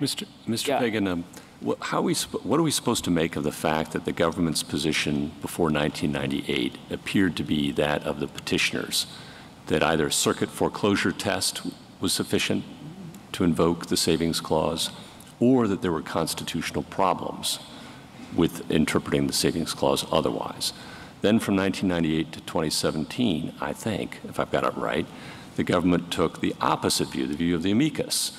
Mr. Mr. Yeah. Feigin, um, how we, what are we supposed to make of the fact that the government's position before 1998 appeared to be that of the petitioners, that either circuit foreclosure test was sufficient to invoke the savings clause, or that there were constitutional problems with interpreting the savings clause otherwise? Then from 1998 to 2017, I think, if I've got it right, the government took the opposite view, the view of the amicus,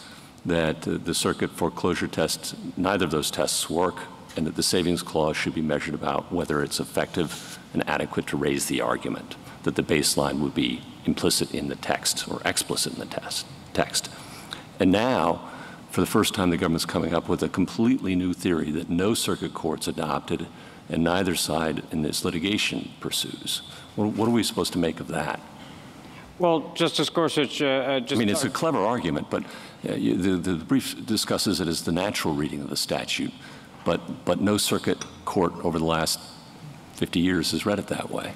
that uh, the circuit foreclosure tests, neither of those tests work, and that the savings clause should be measured about whether it's effective and adequate to raise the argument, that the baseline would be implicit in the text or explicit in the test, text. And now, for the first time, the government's coming up with a completely new theory that no circuit courts adopted and neither side in this litigation pursues. What, what are we supposed to make of that? Well, Justice Gorsuch, uh, uh, just I mean, it's a clever argument, but uh, you, the, the brief discusses it as the natural reading of the statute, but, but no circuit court over the last 50 years has read it that way.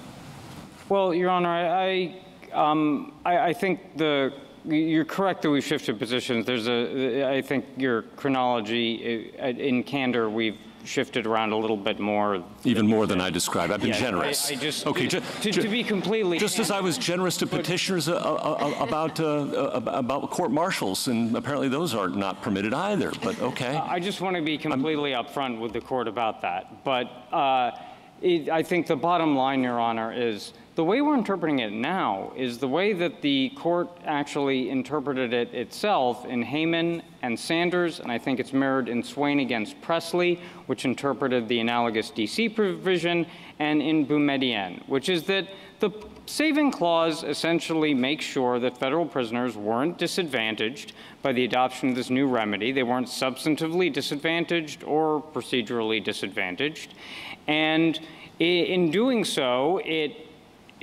Well, Your Honor, I, I, um, I, I think the you're correct that we've shifted positions. There's a, I think your chronology, uh, in candor, we've shifted around a little bit more. Even more than I described. I've been Yeah, generous. I, I just, okay, ju- to, ju- to be completely Just as I was generous to petitioners uh, uh, about uh, about court martials, and apparently those are not permitted either. But okay. I just want to be completely upfront with the court about that. But uh, it, I think the bottom line, Your Honor, is the way we're interpreting it now is the way that the court actually interpreted it itself in Hayman and Sanders, and I think it's mirrored in Swain against Pressley, which interpreted the analogous DC provision, and in Boumediene, which is that the saving clause essentially makes sure that federal prisoners weren't disadvantaged by the adoption of this new remedy. They weren't substantively disadvantaged or procedurally disadvantaged. And in doing so, it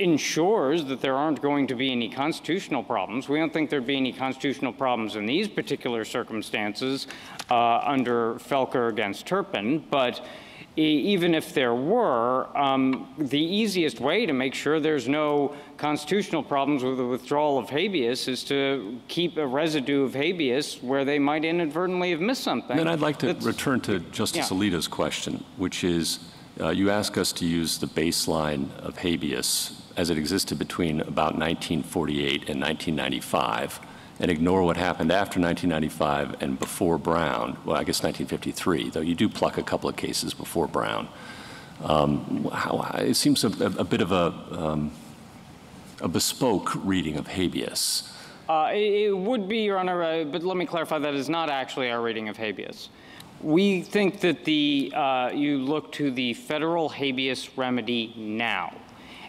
ensures that there aren't going to be any constitutional problems. We don't think there'd be any constitutional problems in these particular circumstances uh, under Felker against Turpin, but even if there were, um, the easiest way to make sure there's no constitutional problems with the withdrawal of habeas is to keep a residue of habeas where they might inadvertently have missed something. Then I'd like to That's- return to Justice Yeah. Alito's question, which is uh, you ask us to use the baseline of habeas as it existed between about 1948 and 1995 and ignore what happened after 1995 and before Brown, well, I guess 1953, though you do pluck a couple of cases before Brown. Um, how, it seems a, a, bit of a, um, a bespoke reading of habeas. Uh, It it would be, Your Honor, uh, but let me clarify, that is not actually our reading of habeas. We think that the, uh, you look to the federal habeas remedy now.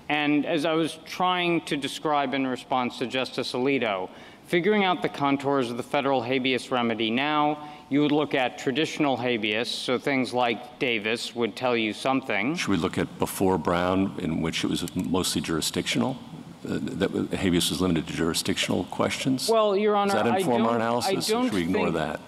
And as I was trying to describe in response to Justice Alito, figuring out the contours of the federal habeas remedy now, you would look at traditional habeas, so things like Davis would tell you something. Should we look at before Brown, in which it was mostly jurisdictional? Uh, that habeas was limited to jurisdictional questions? Well, Your Honor, Does that I inform our analysis, or should we ignore think- that?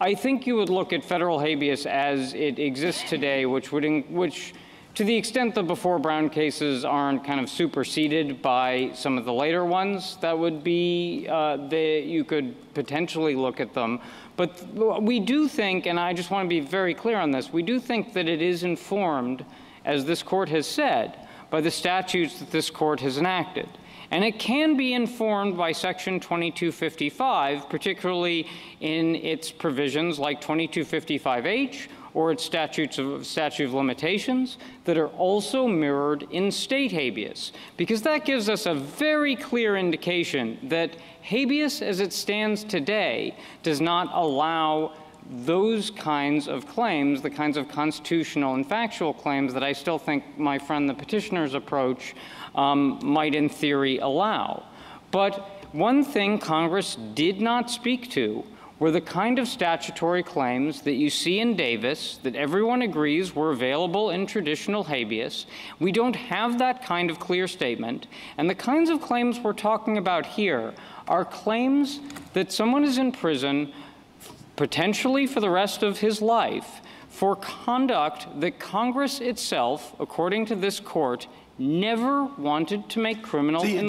I think you would look at federal habeas as it exists today, which would, in- which, to the extent the before Brown cases aren't kind of superseded by some of the later ones, that would be, uh, you could potentially look at them. But we do think, and I just want to be very clear on this, we do think that it is informed, as this court has said, by the statutes that this court has enacted. And it can be informed by Section 2255, particularly in its provisions like 2255H or its statutes of statute of limitations that are also mirrored in state habeas, because that gives us a very clear indication that habeas as it stands today does not allow those kinds of claims, the kinds of constitutional and factual claims that I still think my friend the petitioner's approach um, might in theory allow. But one thing Congress did not speak to were the kind of statutory claims that you see in Davis that everyone agrees were available in traditional habeas. We don't have that kind of clear statement. And the kinds of claims we're talking about here are claims that someone is in prison potentially for the rest of his life for conduct that Congress itself, according to this court, never wanted to make criminal The- in